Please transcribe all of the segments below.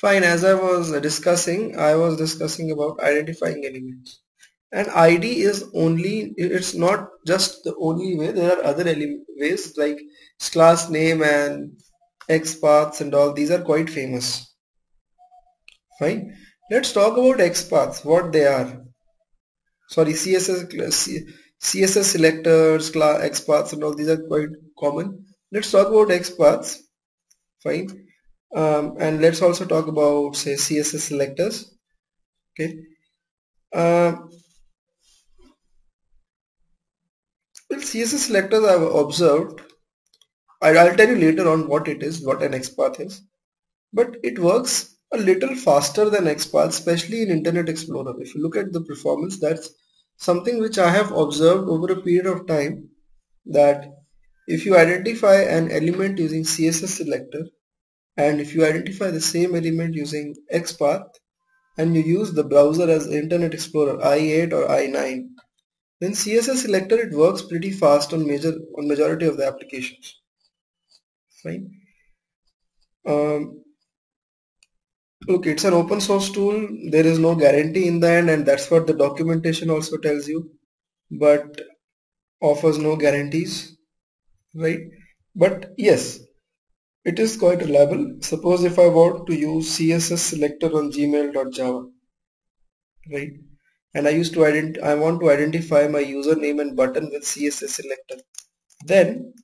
Fine, as I was discussing, I was discussing about identifying elements. And ID is only, it's not just the only way, there are other ways like class name and XPaths and all, these are quite famous. Fine. Let's talk about XPaths, what they are. Sorry, CSS, CSS selectors, class, XPaths and all, these are quite common. Let's talk about XPaths. Fine um, and let's also talk about say CSS selectors. Okay. Uh, well CSS selectors I've observed. I'll tell you later on what it is what an XPath is. But it works a little faster than XPath especially in Internet Explorer. If you look at the performance that's something which I have observed over a period of time that if you identify an element using CSS selector and if you identify the same element using XPath and you use the browser as Internet Explorer i8 or i9 then CSS selector it works pretty fast on major on majority of the applications. Fine. Um, look it's an open source tool. There is no guarantee in the end and that's what the documentation also tells you. But offers no guarantees right? But yes it is quite reliable. Suppose if I want to use CSS selector on gmail.java, right? And I used to ident I want to identify my username and button with CSS selector. Then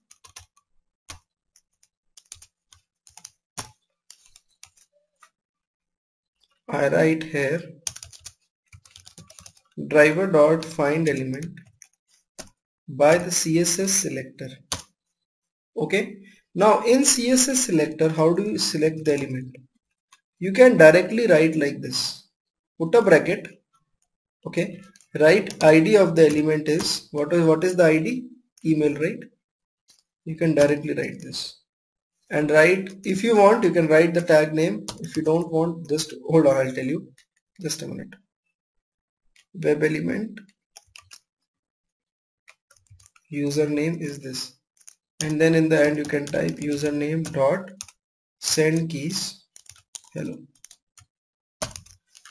I write here driver dot find element by the CSS selector. Okay, now in CSS selector, how do you select the element? You can directly write like this. Put a bracket. Okay. Write ID of the element is what is what is the ID? Email, right? You can directly write this. And write if you want you can write the tag name. If you don't want just hold on I'll tell you. Just a minute. Web element username is this and then in the end you can type username dot send keys. Hello.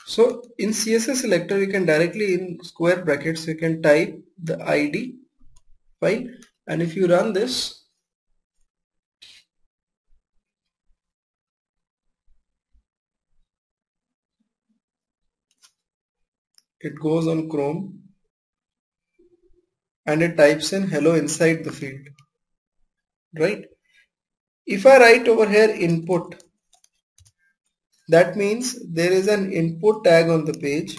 So in css selector you can directly in square brackets you can type the id fine and if you run this it goes on chrome and it types in hello inside the field right? If I write over here input that means there is an input tag on the page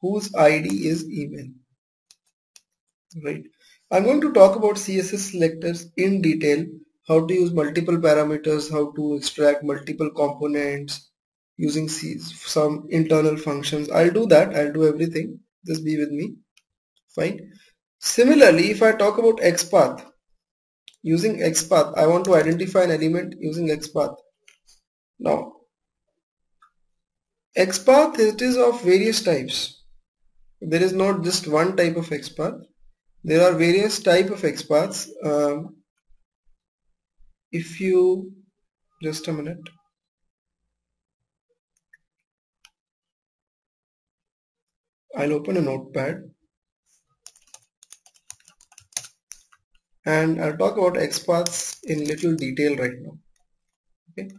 whose ID is email right? I'm going to talk about CSS selectors in detail how to use multiple parameters how to extract multiple components using some internal functions. I'll do that. I'll do everything. Just be with me. Fine. Similarly if I talk about XPath using XPath. I want to identify an element using XPath. Now XPath it is of various types. There is not just one type of XPath. There are various type of XPaths. Um, if you just a minute. I'll open a notepad and I'll talk about XPaths in little detail right now. Okay.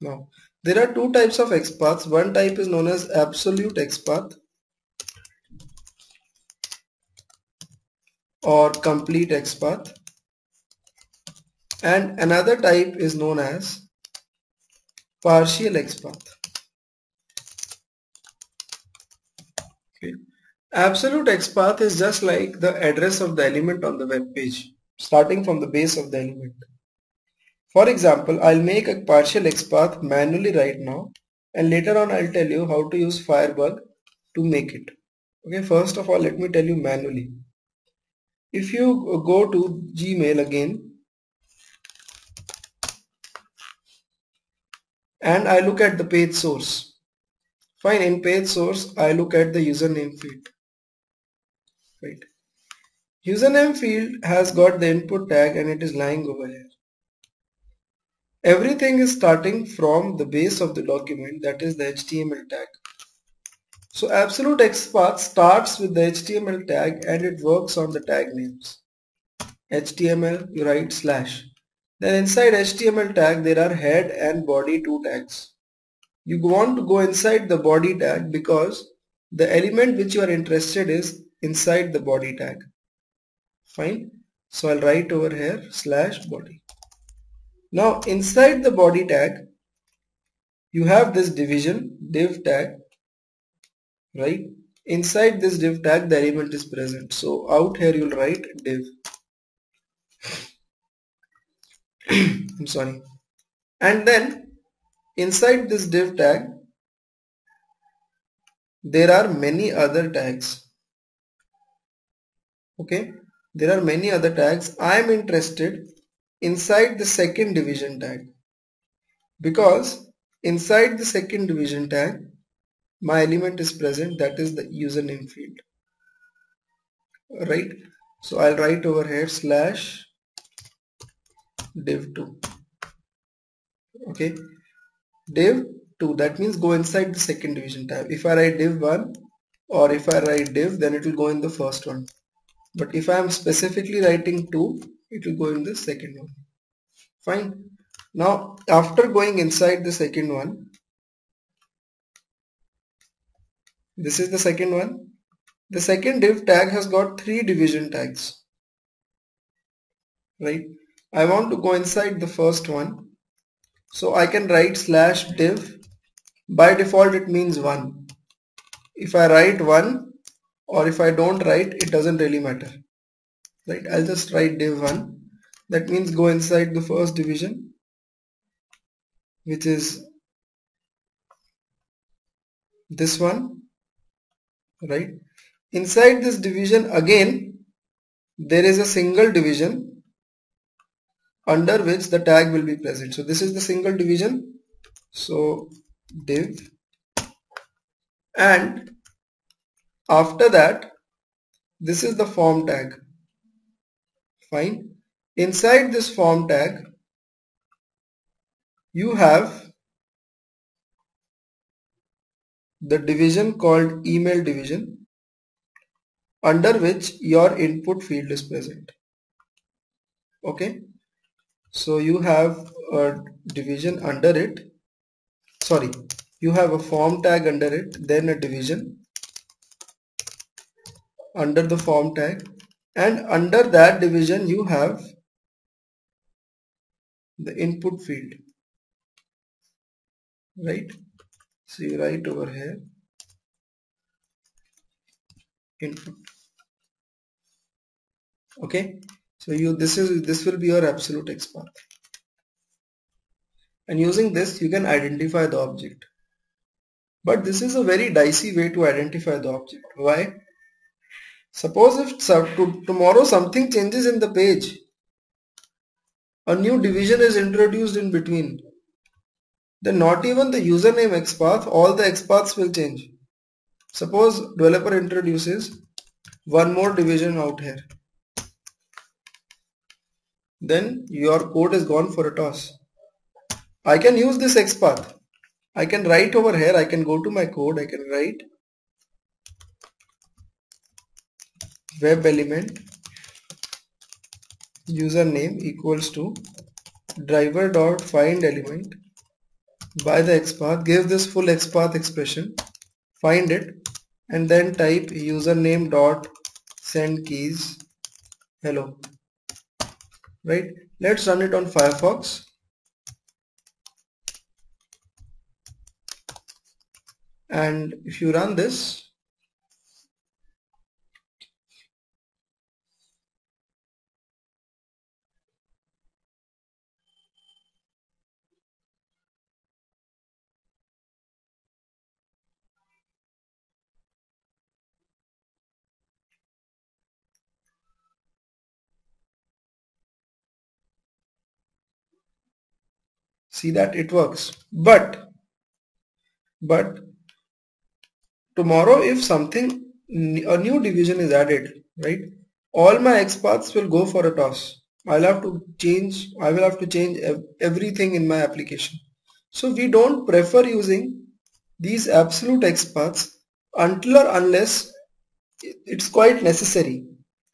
Now there are two types of XPaths. One type is known as absolute XPath or complete XPath and another type is known as partial XPath. Okay. Absolute XPath is just like the address of the element on the web page, starting from the base of the element. For example, I'll make a partial XPath manually right now and later on I'll tell you how to use Firebug to make it. Okay, first of all let me tell you manually. If you go to Gmail again and I look at the page source. Fine, in page source I look at the username field username field has got the input tag and it is lying over here everything is starting from the base of the document that is the HTML tag. So absolute XPath starts with the HTML tag and it works on the tag names. HTML you write slash. Then inside HTML tag there are head and body two tags. You want to go inside the body tag because the element which you are interested is inside the body tag. Fine. So I'll write over here slash body. Now inside the body tag you have this division div tag right inside this div tag the element is present so out here you'll write div I'm sorry and then inside this div tag there are many other tags okay? There are many other tags. I am interested inside the second division tag. Because inside the second division tag my element is present. That is the username field. Right? So I'll write over here slash div2 okay? Div2 that means go inside the second division tab. If I write div1 or if I write div then it will go in the first one but if I am specifically writing 2 it will go in the second one. Fine. Now after going inside the second one this is the second one. The second div tag has got three division tags right? I want to go inside the first one. So I can write slash div. By default it means 1 if I write 1 or if I don't write it doesn't really matter. Right? I'll just write div 1 that means go inside the first division which is this one right? Inside this division again there is a single division under which the tag will be present. So this is the single division. So div and after that this is the form tag. Fine. Inside this form tag you have the division called email division under which your input field is present. Okay? So you have a division under it. Sorry you have a form tag under it then a division under the form tag. And under that division you have the input field. Right? So you write over here. Input. Okay? So you this is this will be your absolute XPath and using this you can identify the object. But this is a very dicey way to identify the object. Why suppose if to, tomorrow something changes in the page a new division is introduced in between then not even the username XPath, all the XPaths will change. Suppose developer introduces one more division out here. Then your code is gone for a toss. I can use this XPath. I can write over here, I can go to my code, I can write web element username equals to driver dot find element. By the XPath, give this full XPath expression, find it and then type username dot send keys. Hello. Right? Let's run it on Firefox. And if you run this see that it works. But but tomorrow if something a new division is added right? All my XPaths will go for a toss. I'll have to change I will have to change everything in my application. So we don't prefer using these absolute XPaths until or unless it's quite necessary.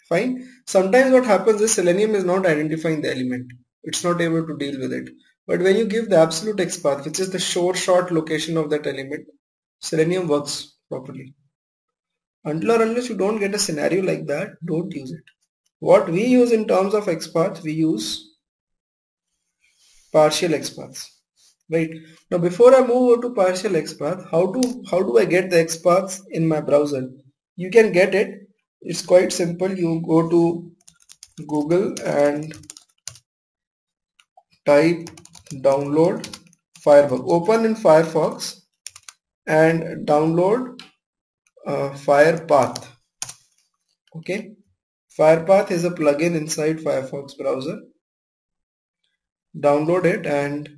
Fine. Sometimes what happens is selenium is not identifying the element. It's not able to deal with it but when you give the absolute XPath which is the short short location of that element selenium works properly. Until or unless you don't get a scenario like that don't use it. What we use in terms of XPath we use partial XPaths right? Now before I move over to partial XPath how do how do I get the XPaths in my browser? You can get it. It's quite simple. You go to Google and type download Firefox. Open in Firefox and download uh, FirePath. Okay? FirePath is a plugin inside Firefox browser. Download it and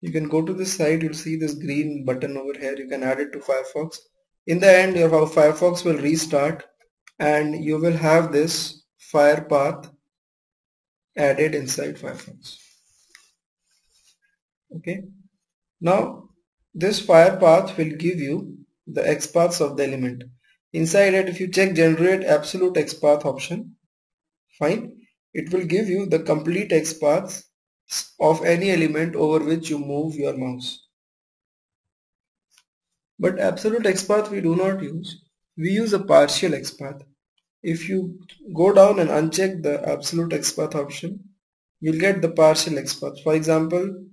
you can go to this site. You'll see this green button over here. You can add it to Firefox. In the end your Firefox will restart and you will have this FirePath added inside Firefox okay. Now this fire path will give you the x XPaths of the element. Inside it if you check generate absolute XPath option fine. It will give you the complete XPaths of any element over which you move your mouse. But absolute XPath we do not use. We use a partial XPath if you go down and uncheck the absolute XPath option you'll get the partial XPath for example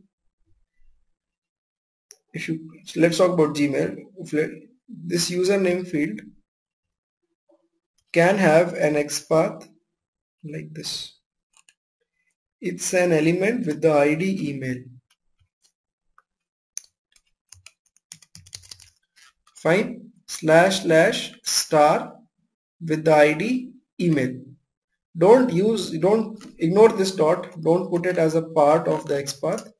if you let's talk about Gmail. This username field can have an XPath like this. It's an element with the ID email. Fine. Slash slash star with the ID email. Don't use don't ignore this dot. Don't put it as a part of the XPath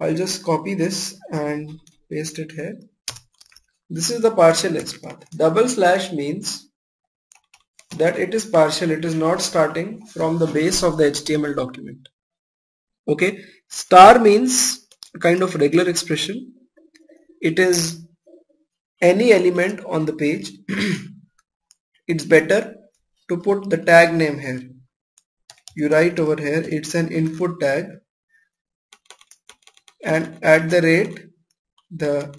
I'll just copy this and paste it here. This is the partial XPath. Double slash means that it is partial, it is not starting from the base of the HTML document. Okay, star means kind of regular expression. It is any element on the page. it's better to put the tag name here. You write over here, it's an input tag and at the rate the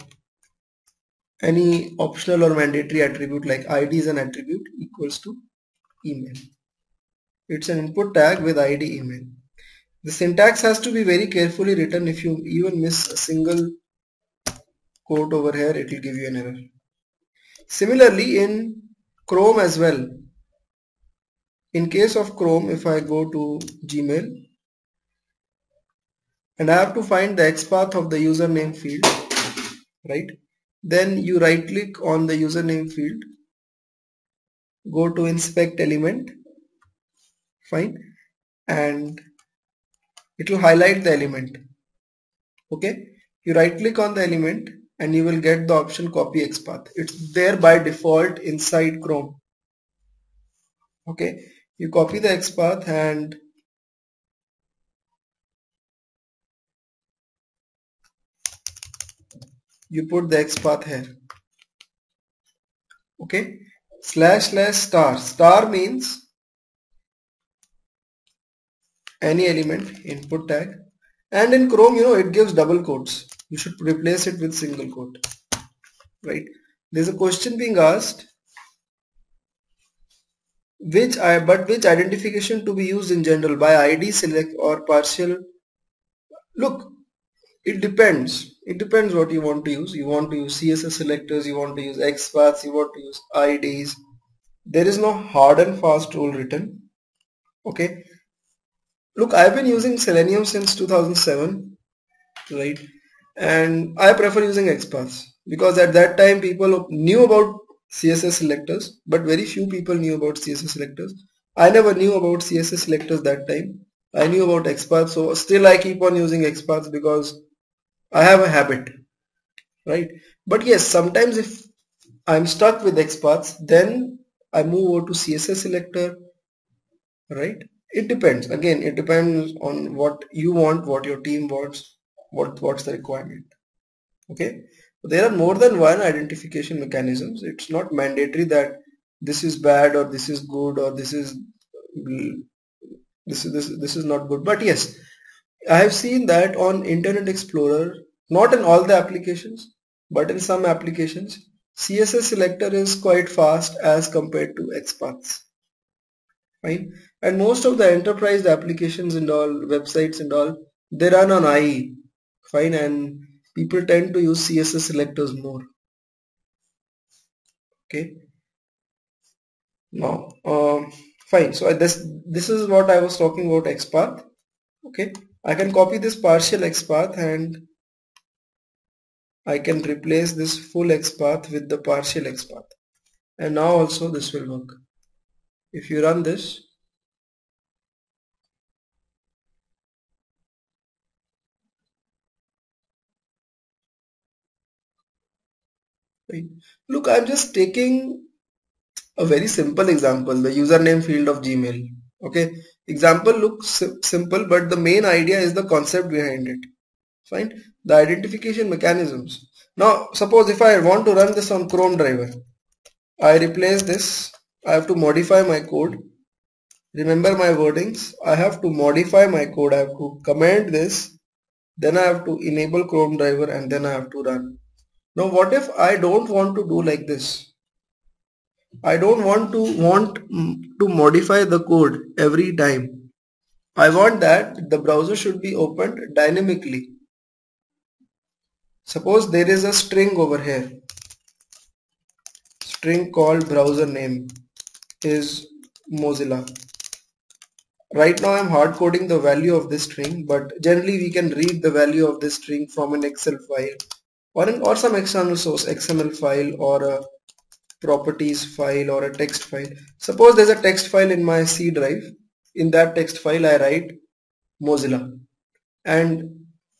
any optional or mandatory attribute like id is an attribute equals to email. It's an input tag with id email. The syntax has to be very carefully written. If you even miss a single quote over here it will give you an error. Similarly in chrome as well in case of chrome if i go to gmail and I have to find the XPath of the username field right? Then you right click on the username field go to inspect element fine and it will highlight the element okay? You right click on the element and you will get the option copy XPath it's there by default inside Chrome okay? You copy the XPath and you put the XPath here. Okay? Slash slash star. Star means any element input tag. And in Chrome you know it gives double quotes. You should replace it with single quote. Right? There's a question being asked which I but which identification to be used in general? By ID select or partial? Look it depends it depends what you want to use. You want to use css selectors you want to use xpaths you want to use ids there is no hard and fast rule written okay? Look i've been using selenium since 2007 right? And i prefer using xpaths because at that time people knew about css selectors but very few people knew about css selectors. I never knew about css selectors that time. I knew about xpaths so still i keep on using xpaths because I have a habit, right? But yes, sometimes if I'm stuck with XPaths, then I move over to CSS selector, right? it depends again it depends on what you want what your team wants what what's the requirement okay there are more than one identification mechanisms it's not mandatory that this is bad or this is good or this is this is this, this is not good but yes I have seen that on Internet Explorer not in all the applications but in some applications CSS selector is quite fast as compared to XPaths fine and most of the enterprise applications and all websites and all they run on IE fine and people tend to use CSS selectors more. Okay? Now um, fine. So this this is what I was talking about XPath. Okay I can copy this partial XPath and I can replace this full XPath with the partial XPath and now also this will work. If you run this look I'm just taking a very simple example the username field of Gmail okay example looks simple but the main idea is the concept behind it. Fine? The identification mechanisms. Now suppose if I want to run this on Chrome driver. I replace this. I have to modify my code. Remember my wordings. I have to modify my code. I have to comment this. Then I have to enable Chrome driver and then I have to run. Now what if I don't want to do like this I don't want to want to modify the code every time. I want that the browser should be opened dynamically. Suppose there is a string over here. String called browser name is Mozilla. Right now I'm hard coding the value of this string but generally we can read the value of this string from an Excel file or, an, or some external source XML file or a properties file or a text file. Suppose there's a text file in my C drive. In that text file I write Mozilla and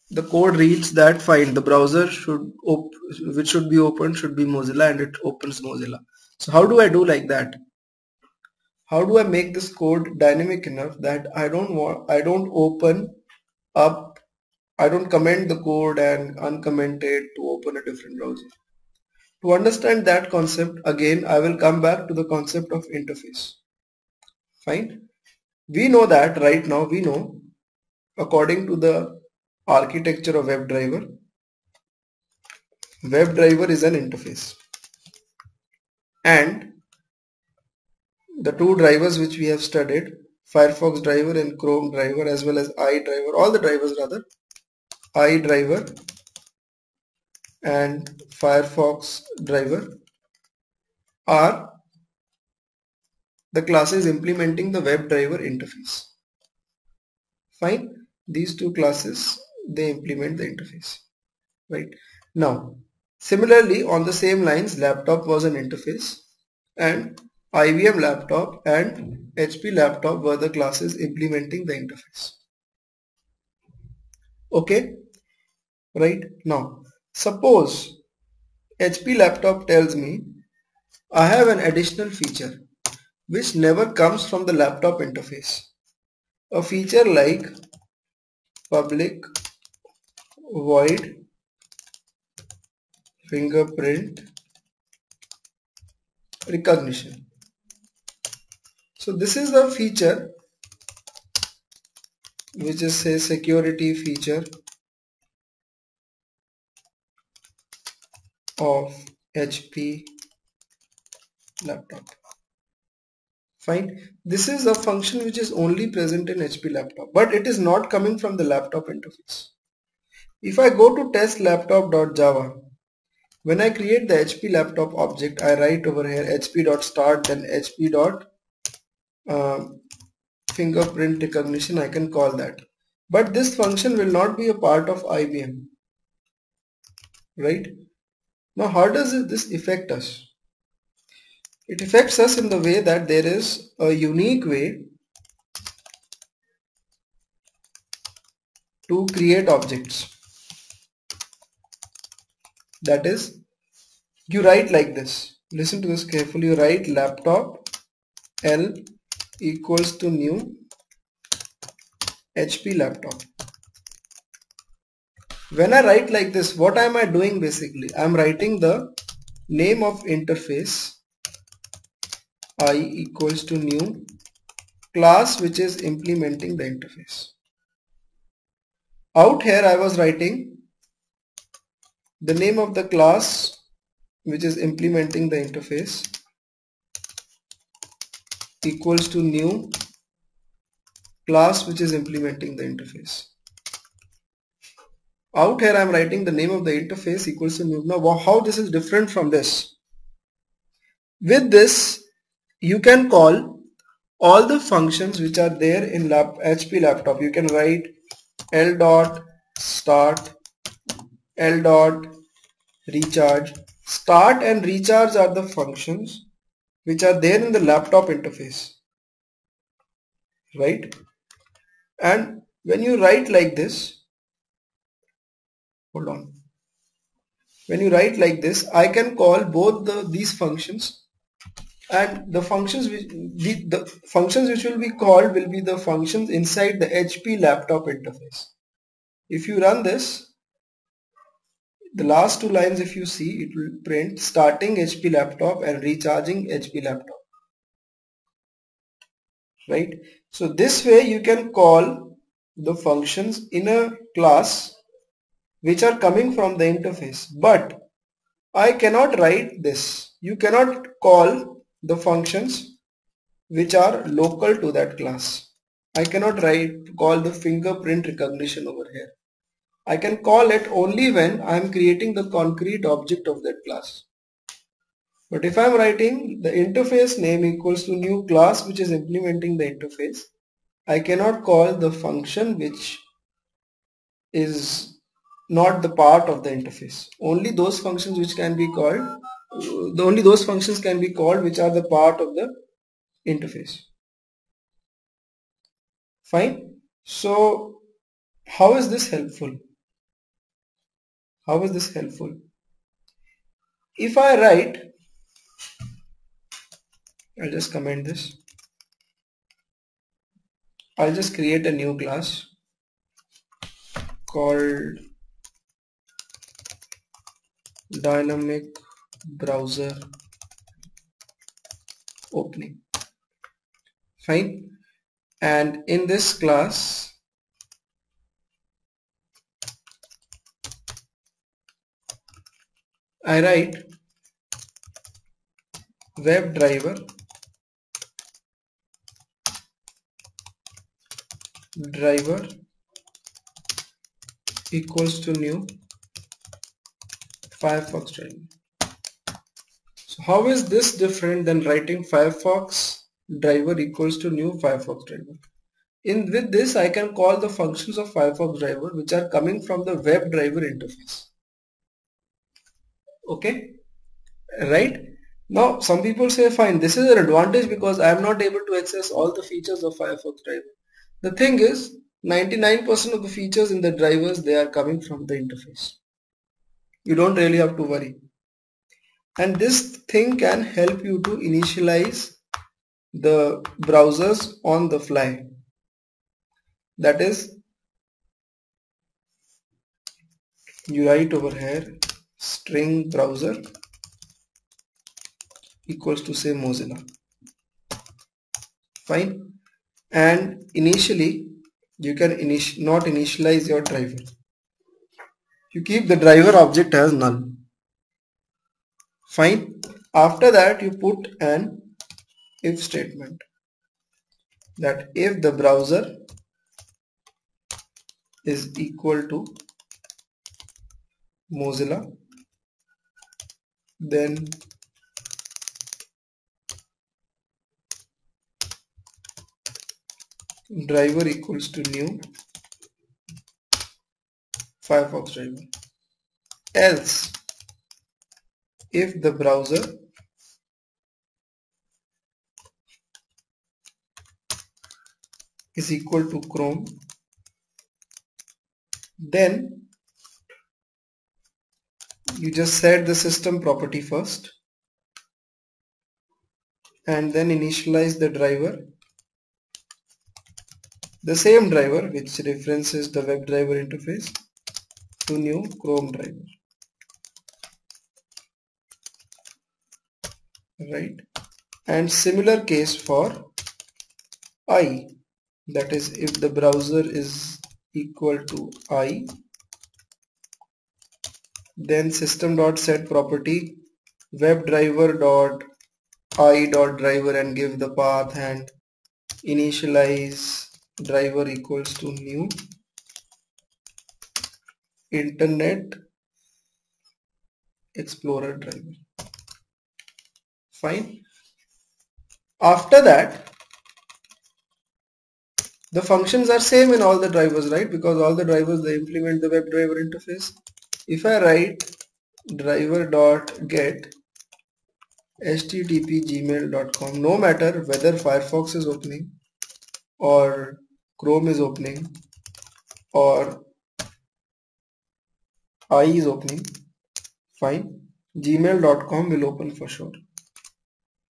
the code reads that file the browser should which should be opened should be Mozilla and it opens Mozilla. So how do I do like that? how do I make this code dynamic enough that I don't want I don't open up I don't comment the code and uncomment it to open a different browser. To understand that concept again I will come back to the concept of interface. Fine. We know that right now we know according to the architecture of WebDriver WebDriver is an interface and the two drivers which we have studied Firefox driver and Chrome driver as well as iDriver all the drivers rather iDriver and Firefox driver are the classes implementing the WebDriver interface. Fine these two classes they implement the interface right? Now similarly on the same lines laptop was an interface and IBM laptop and HP laptop were the classes implementing the interface. Okay, right? Now suppose HP laptop tells me I have an additional feature which never comes from the laptop interface. A feature like public void fingerprint recognition so this is the feature which is a security feature of HP laptop. Fine. This is a function which is only present in HP laptop but it is not coming from the laptop interface. If I go to test laptop.java when I create the HP laptop object I write over here hp.start then hp uh, fingerprint recognition I can call that but this function will not be a part of IBM right now how does this affect us? It affects us in the way that there is a unique way to create objects. That is you write like this. Listen to this carefully. You write laptop L equals to new HP laptop. When I write like this, what am I doing basically? I am writing the name of interface i equals to new class which is implementing the interface. Out here I was writing the name of the class which is implementing the interface equals to new class which is implementing the interface. Out here I am writing the name of the interface equals to new. Now how this is different from this? With this you can call all the functions which are there in lap HP laptop. You can write l dot start, l dot recharge. Start and recharge are the functions which are there in the laptop interface. Right? And when you write like this, hold on. When you write like this, I can call both the these functions and the functions which the, the functions which will be called will be the functions inside the HP laptop interface. If you run this, the last two lines if you see it will print starting HP laptop and recharging HP laptop. Right. So this way you can call the functions in a class which are coming from the interface but I cannot write this. You cannot call the functions which are local to that class. I cannot write call the fingerprint recognition over here. I can call it only when I am creating the concrete object of that class. But if I am writing the interface name equals to new class which is implementing the interface, I cannot call the function which is not the part of the interface. Only those functions which can be called the only those functions can be called which are the part of the interface. Fine. So how is this helpful? How is this helpful? If I write I'll just comment this. I'll just create a new class called dynamic browser opening. Fine. And in this class I write web driver driver equals to new Firefox driver So how is this different than writing Firefox driver equals to new Firefox driver? In with this I can call the functions of Firefox driver which are coming from the web driver interface. Okay, right? Now some people say fine this is an advantage because I am not able to access all the features of Firefox driver. The thing is 99% of the features in the drivers they are coming from the interface. You don't really have to worry. And this thing can help you to initialize the browsers on the fly. That is you write over here string browser equals to say Mozilla. Fine. And initially you can init not initialize your driver you keep the driver object as null. Fine. After that you put an if statement. That if the browser is equal to Mozilla then driver equals to new Firefox driver. Else if the browser is equal to Chrome then you just set the system property first and then initialize the driver. The same driver which references the WebDriver interface to new Chrome driver right. And similar case for i. That is if the browser is equal to i then system dot set property webdriver dot i dot driver and give the path and initialize driver equals to new internet explorer driver. Fine. After that the functions are same in all the drivers right? Because all the drivers they implement the WebDriver interface. If I write driver dot get http gmail.com no matter whether Firefox is opening or Chrome is opening or I is opening. Fine. gmail.com will open for sure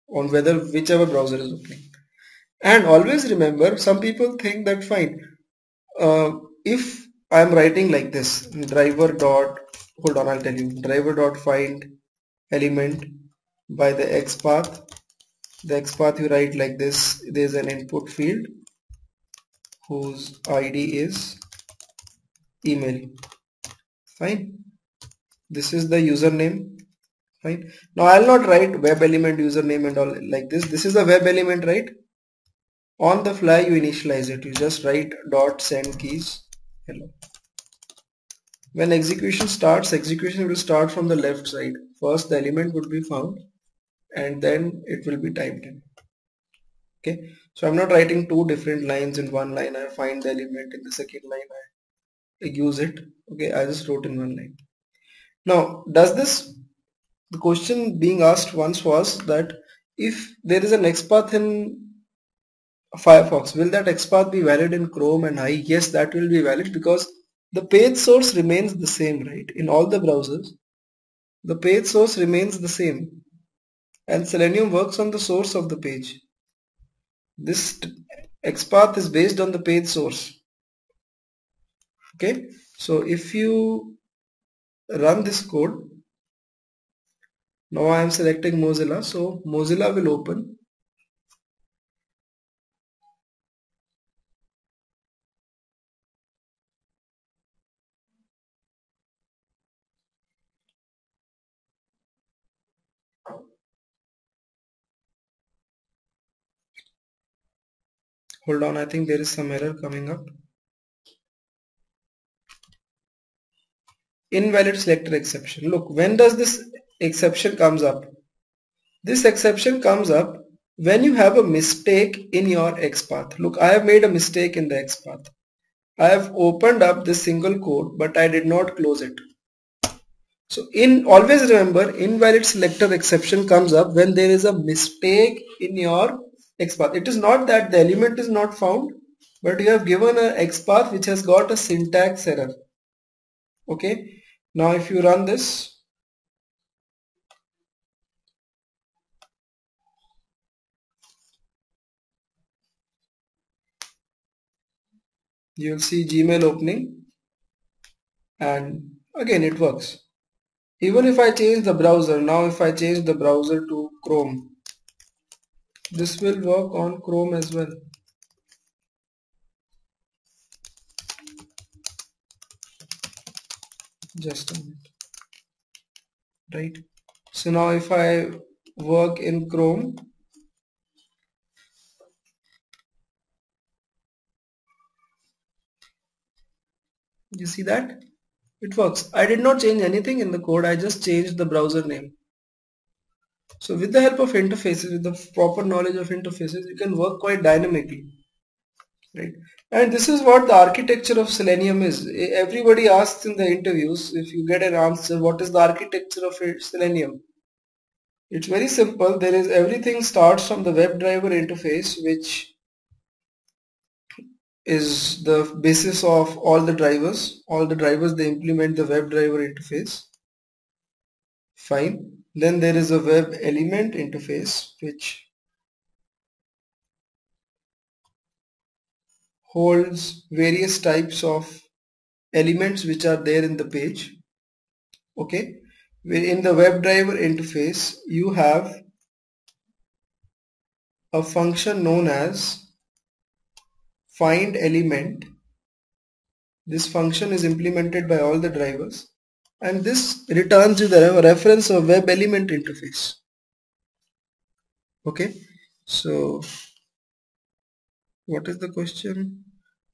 on whether whichever browser is opening. And always remember some people think that fine uh, if I am writing like this driver dot hold on I'll tell you driver dot find element by the XPath the XPath you write like this there's an input field whose ID is email fine. This is the username. Right now I'll not write web element username and all like this. This is the web element right? On the fly you initialize it. You just write dot send keys. Hello. When execution starts execution will start from the left side. First the element would be found and then it will be typed in. Okay? So I'm not writing two different lines in one line. I find the element in the second line. I use it okay I just wrote in one line now does this the question being asked once was that if there is an XPath in Firefox, will that XPath be valid in Chrome and I? Yes, that will be valid because the page source remains the same, right? In all the browsers, the page source remains the same and Selenium works on the source of the page. This XPath is based on the page source. Okay, so if you run this code, now I am selecting Mozilla. So Mozilla will open. Hold on. I think there is some error coming up invalid selector exception look when does this exception comes up. This exception comes up when you have a mistake in your XPath. Look, I have made a mistake in the XPath. I have opened up this single code, but I did not close it. So in always remember invalid selector exception comes up when there is a mistake in your XPath. It is not that the element is not found, but you have given a XPath which has got a syntax error. Okay. Now if you run this, you will see Gmail opening and again it works. Even if I change the browser now if I change the browser to Chrome this will work on Chrome as well just a minute. Right. So now if I work in Chrome you see that? It works. I did not change anything in the code. I just changed the browser name. So with the help of interfaces with the proper knowledge of interfaces you can work quite dynamically right and this is what the architecture of Selenium is everybody asks in the interviews if you get an answer what is the architecture of Selenium it's very simple there is everything starts from the WebDriver interface which is the basis of all the drivers. All the drivers they implement the WebDriver interface. Fine. Then there is a web element interface which holds various types of elements which are there in the page. Okay. In the WebDriver interface you have a function known as find element. This function is implemented by all the drivers and this returns you the reference of web element interface. Okay. So what is the question?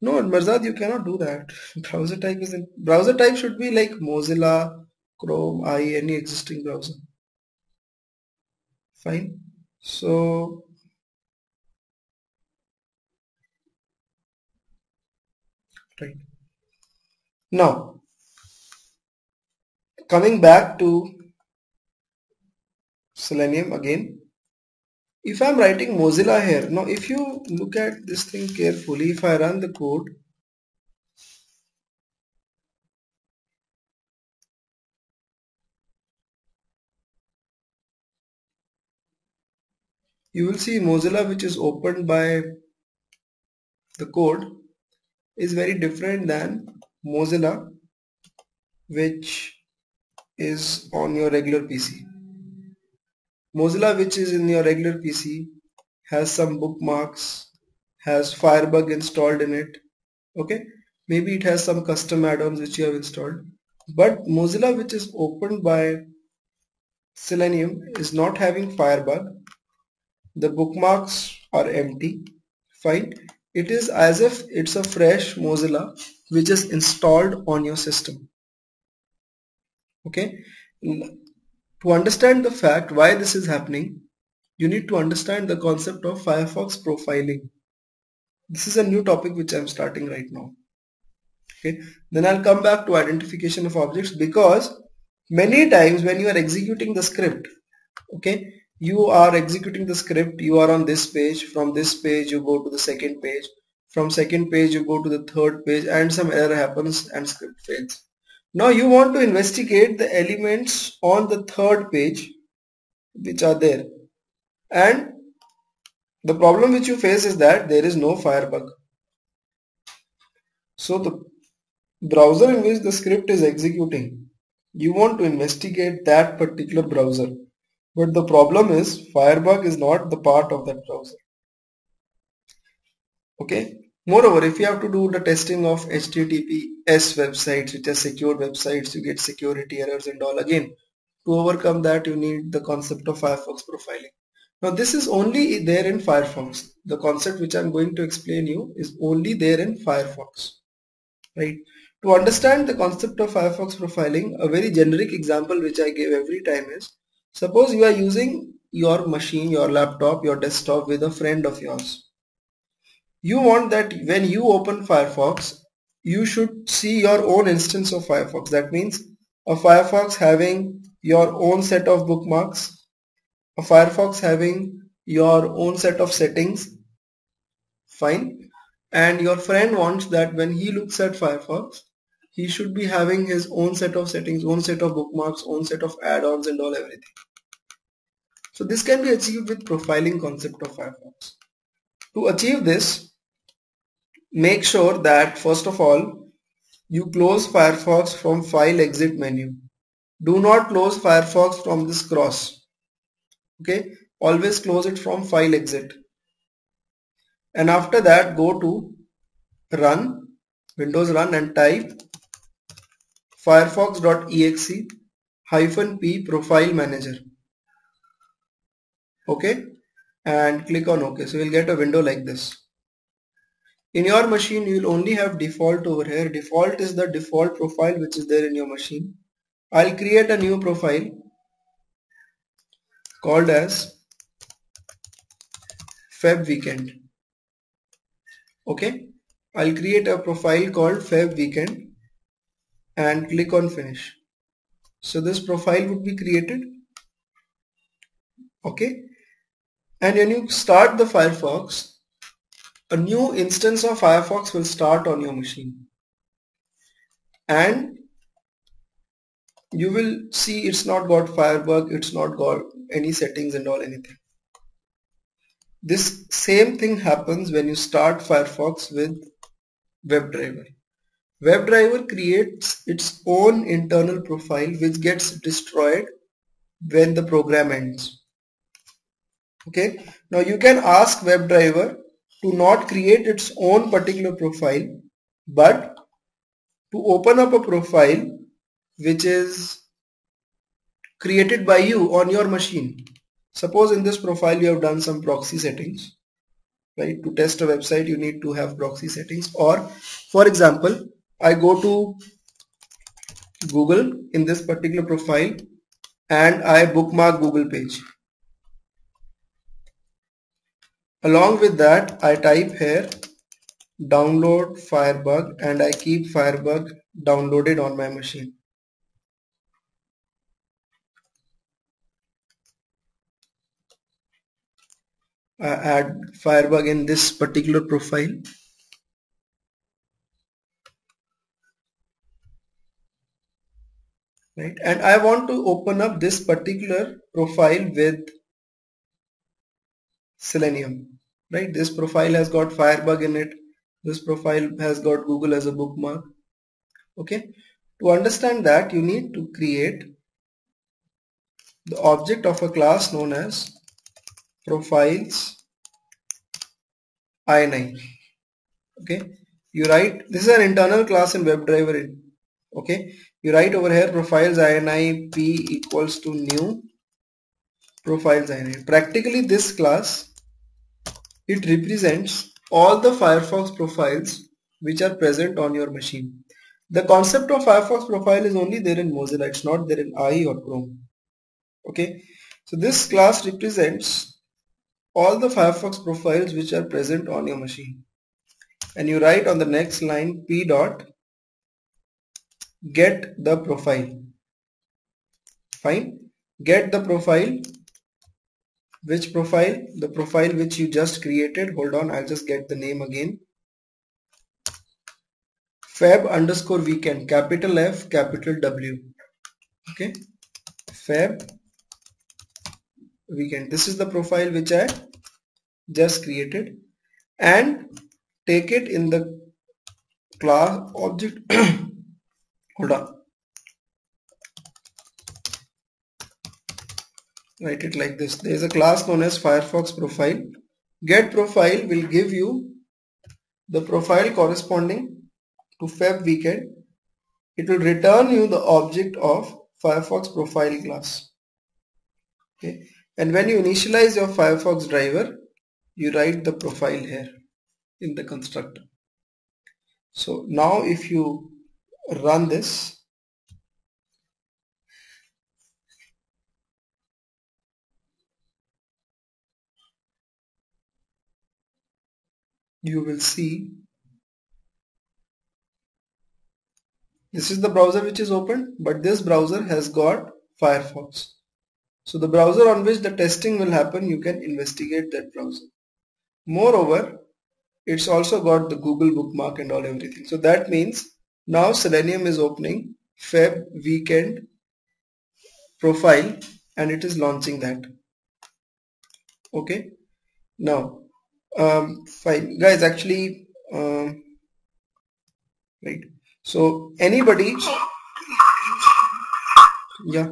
No Marzad you cannot do that. Browser type is in browser type should be like Mozilla Chrome IE any existing browser. Fine. So right. Now coming back to Selenium again if I'm writing Mozilla here now if you look at this thing carefully if I run the code you will see Mozilla which is opened by the code is very different than Mozilla which is on your regular PC Mozilla which is in your regular PC has some bookmarks, has Firebug installed in it. Okay, maybe it has some custom add-ons which you have installed. But Mozilla which is opened by Selenium is not having Firebug. The bookmarks are empty. Fine. It is as if it's a fresh Mozilla which is installed on your system. Okay. To understand the fact why this is happening, you need to understand the concept of Firefox profiling. This is a new topic which I am starting right now. Okay. Then I'll come back to identification of objects because many times when you are executing the script, okay, you are executing the script, you are on this page, from this page you go to the second page, from second page you go to the third page and some error happens and script fails. Now you want to investigate the elements on the third page which are there and the problem which you face is that there is no firebug. So the browser in which the script is executing, you want to investigate that particular browser. But the problem is Firebug is not the part of that browser. Okay, Moreover, if you have to do the testing of HTTPS websites, which are secured websites, you get security errors and all again. To overcome that, you need the concept of Firefox profiling. Now this is only there in Firefox. The concept which I'm going to explain you is only there in Firefox. Right? To understand the concept of Firefox profiling, a very generic example which I give every time is, suppose you are using your machine, your laptop, your desktop with a friend of yours you want that when you open Firefox you should see your own instance of Firefox. That means a Firefox having your own set of bookmarks a Firefox having your own set of settings fine. And your friend wants that when he looks at Firefox he should be having his own set of settings own set of bookmarks own set of add-ons and all everything. So this can be achieved with profiling concept of Firefox. To achieve this, make sure that first of all, you close Firefox from file exit menu. Do not close Firefox from this cross. Okay, always close it from file exit. And after that, go to run, Windows run and type firefox.exe hyphen p profile manager. Okay, and click on OK. So you'll get a window like this. In your machine, you'll only have default over here. Default is the default profile which is there in your machine. I'll create a new profile called as Feb Weekend. Okay. I'll create a profile called Feb Weekend and click on finish. So this profile would be created. Okay and when you start the Firefox a new instance of Firefox will start on your machine and you will see it's not got Firebug it's not got any settings and all anything this same thing happens when you start Firefox with WebDriver. WebDriver creates its own internal profile which gets destroyed when the program ends. Okay. Now you can ask WebDriver to not create its own particular profile but to open up a profile which is created by you on your machine. Suppose in this profile you have done some proxy settings right? To test a website you need to have proxy settings. Or for example I go to Google in this particular profile and I bookmark Google page along with that I type here download Firebug and I keep Firebug downloaded on my machine. I add Firebug in this particular profile. Right? And I want to open up this particular profile with Selenium right? This profile has got Firebug in it. This profile has got Google as a bookmark. Okay? To understand that you need to create the object of a class known as profiles ini okay? You write this is an internal class in WebDriver. Okay? You write over here profiles ini p equals to new profiles ini practically this class it represents all the Firefox profiles which are present on your machine. The concept of Firefox profile is only there in Mozilla. It's not there in IE or Chrome. Okay? So this class represents all the Firefox profiles which are present on your machine. And you write on the next line p dot get the profile. Fine? Get the profile which profile? The profile which you just created. Hold on I'll just get the name again. Feb underscore weekend. Capital F capital W. Okay. Feb weekend. This is the profile which I just created. And take it in the class object. Hold on write it like this. There is a class known as Firefox profile. Get profile will give you the profile corresponding to Feb weekend. It will return you the object of Firefox profile class. Okay. And when you initialize your Firefox driver you write the profile here in the constructor. So now if you run this you will see this is the browser which is open but this browser has got Firefox so the browser on which the testing will happen you can investigate that browser moreover it's also got the Google bookmark and all everything so that means now Selenium is opening Feb weekend profile and it is launching that. Okay. Now, um, fine guys actually, um, right. So anybody, yeah.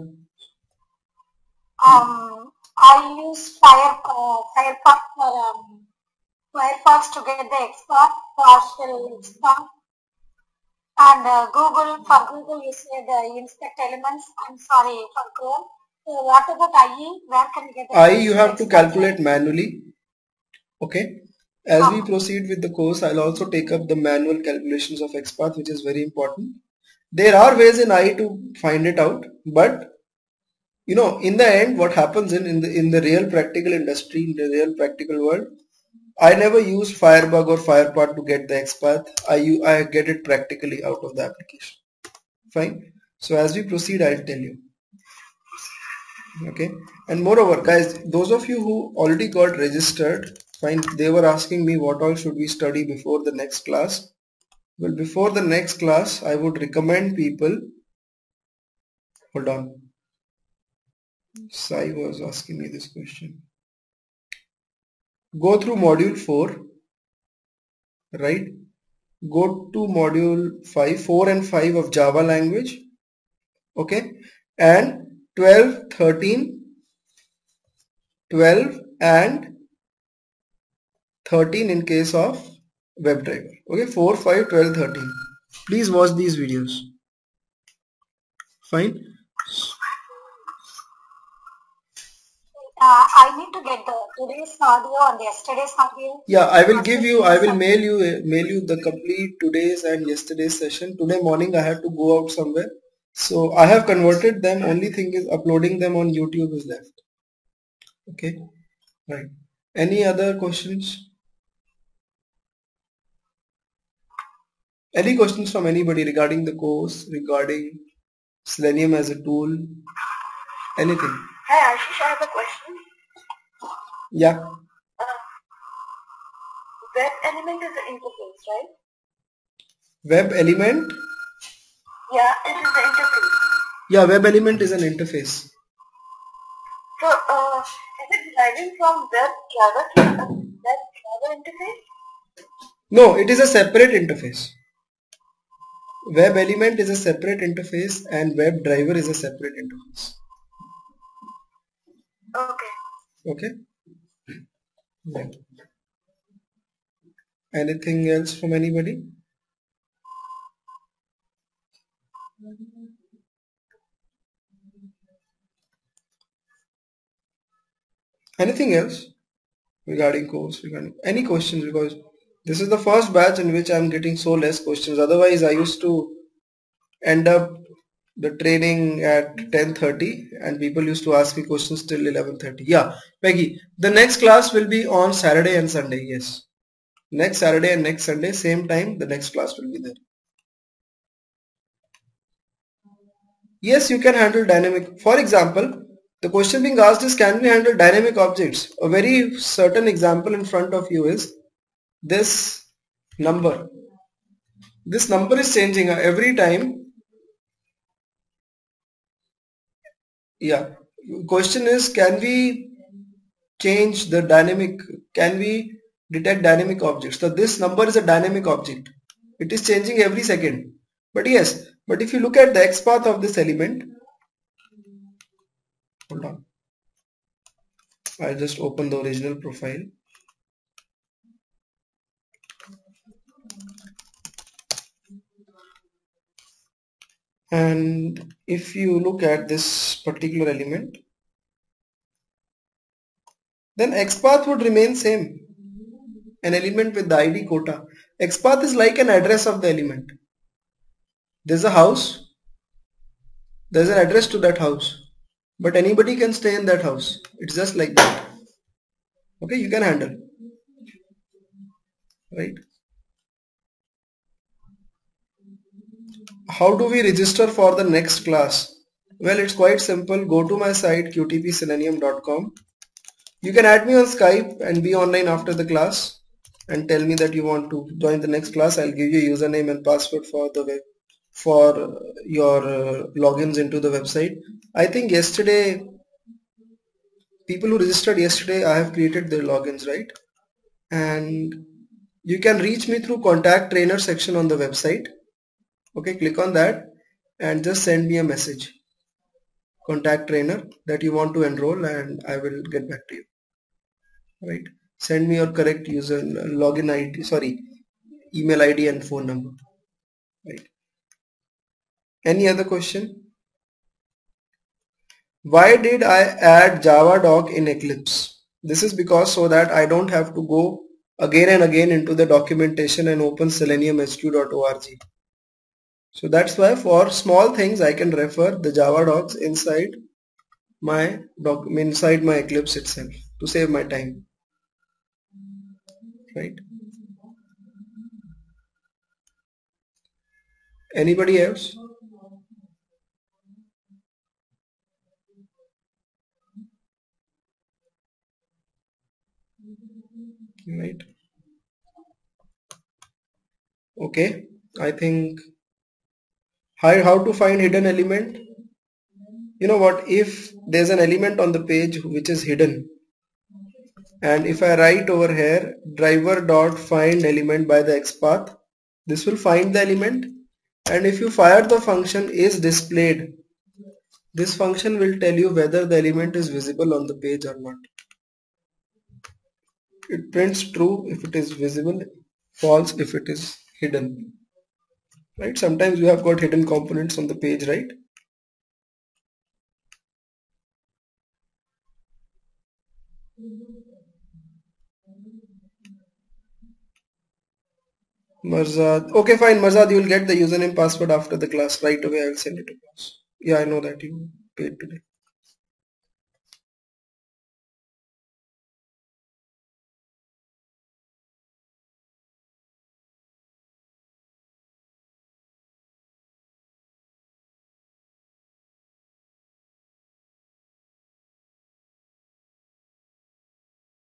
Um, I use Fire, uh, Firefox for um, Firefox to get the XPath, partial XPath and uh, Google, for Google you say the inspect elements, I'm sorry for Chrome. So what about IE? Where can you get IE you have to calculate manually. Okay. As we ah. proceed with the course, I'll also take up the manual calculations of XPath which is very important. There are ways in IE to find it out, but you know, in the end, what happens in, in the in the real practical industry, in the real practical world, I never use Firebug or Firepath to get the XPath. I, I get it practically out of the application. Fine. So as we proceed, I'll tell you. Okay. And moreover, guys, those of you who already got registered, fine, they were asking me what all should we study before the next class. Well, before the next class, I would recommend people, hold on. Sai was asking me this question go through module 4 right go to module 5, 4 and 5 of Java language. Okay. And 12, 13, 12 and 13 in case of WebDriver. Okay. 4, 5, 12, 13. Please watch these videos. Fine. Uh, I need to get the today's audio and yesterday's audio. Yeah, I will give you, I will mail you, mail you the complete today's and yesterday's session. Today morning I had to go out somewhere. So I have converted them. Only thing is uploading them on YouTube is left. Okay. Right. Any other questions? Any questions from anybody regarding the course, regarding Selenium as a tool, anything? Hi Ashish, I have a question. Yeah. Uh, web element is the interface, right? Web element? Yeah, it is the interface. Yeah, web element is an interface. So, uh, is it deriving from web driver to a web driver interface? No, it is a separate interface. Web element is a separate interface and web driver is a separate interface. Okay. Okay. Yeah. Anything else from anybody? Anything else regarding course? Regarding any questions? Because this is the first batch in which I'm getting so less questions. Otherwise, I used to end up the training at 10.30 and people used to ask me questions till 11.30. Yeah, Peggy, the next class will be on Saturday and Sunday. Yes. Next Saturday and next Sunday, same time, the next class will be there. Yes, you can handle dynamic. For example, the question being asked is can we handle dynamic objects? A very certain example in front of you is this number. This number is changing uh, every time. Yeah. Question is can we change the dynamic can we detect dynamic objects? So this number is a dynamic object. It is changing every second. But yes but if you look at the x path of this element hold on. I'll just open the original profile and if you look at this particular element then xpath would remain same. An element with the id quota. Xpath is like an address of the element. There's a house. There's an address to that house. But anybody can stay in that house. It's just like that. Okay you can handle. Right how do we register for the next class? Well, it's quite simple. Go to my site qtpselenium.com. You can add me on Skype and be online after the class and tell me that you want to join the next class. I'll give you username and password for the web for your uh, logins into the website. I think yesterday people who registered yesterday I have created their logins right and you can reach me through contact trainer section on the website okay click on that and just send me a message. Contact trainer that you want to enroll and I will get back to you. Right? Send me your correct user login ID sorry email ID and phone number. Right? Any other question? Why did I add javadoc in Eclipse? This is because so that I don't have to go again and again into the documentation and open seleniumhq.org so that's why for small things I can refer the Java docs inside my doc inside my Eclipse itself to save my time. Right? Anybody else? Right. Okay. I think how, to find hidden element? You know what? If there's an element on the page which is hidden and if I write over here driver dot find element by the xpath this will find the element. And if you fire the function is displayed this function will tell you whether the element is visible on the page or not. It prints true if it is visible false if it is hidden right sometimes you have got hidden components on the page right Marzad. Okay, fine. Marzad, you will get the username password after the class. Right away, I will send it to class. Yeah, I know that you paid today.